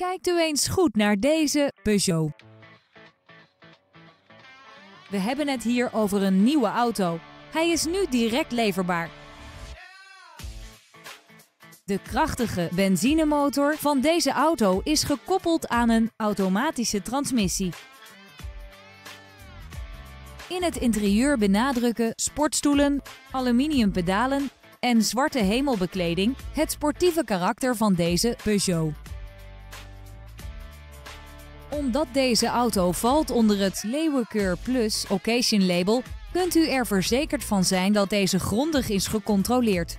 Kijkt u eens goed naar deze Peugeot. We hebben het hier over een nieuwe auto. Hij is nu direct leverbaar. De krachtige benzinemotor van deze auto is gekoppeld aan een automatische transmissie. In het interieur benadrukken sportstoelen, aluminium pedalen en zwarte hemelbekleding het sportieve karakter van deze Peugeot. Omdat deze auto valt onder het Leeuwenkeur Plus Occasion label, kunt u er verzekerd van zijn dat deze grondig is gecontroleerd.